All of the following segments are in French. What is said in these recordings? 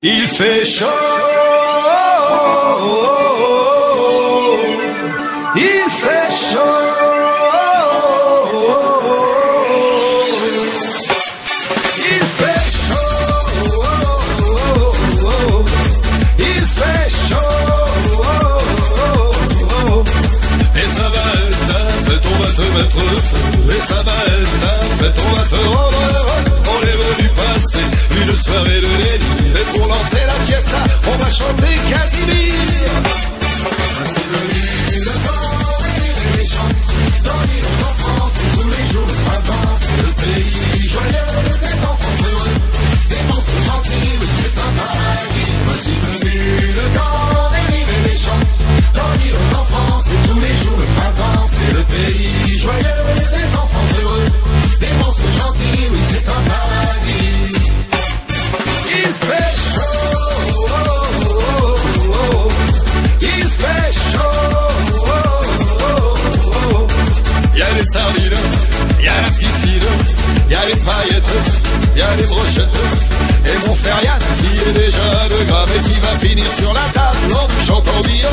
Il fait chaud, il fait chaud. ça, on va chanter Casimir. Et mon frère Yann qui est déjà de grave et qui va finir sur la table. Non, j'entends dire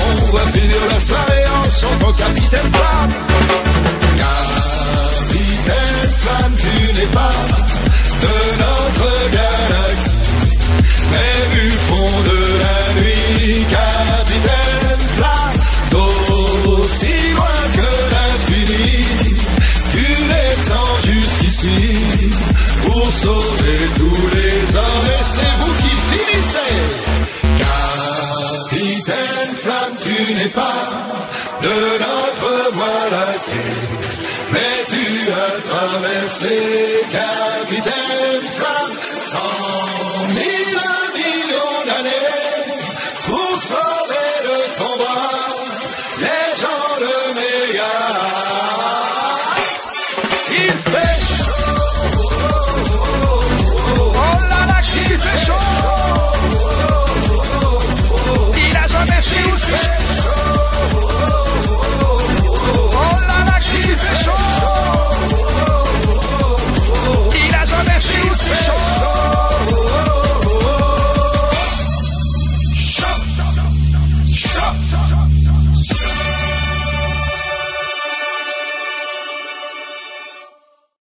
on va finir la soirée en chantant Capitaine Flamme. Capitaine Flamme, tu n'es pas de notre galaxie, mais du fond de la nuit, Capitaine Flamme, d'aussi loin que l'infini, tu descends jusqu'ici pour sauver tous les hommes et c'est vous qui finissez tu n'es pas de notre voie lactée, mais tu as traversé capitaine flamme sans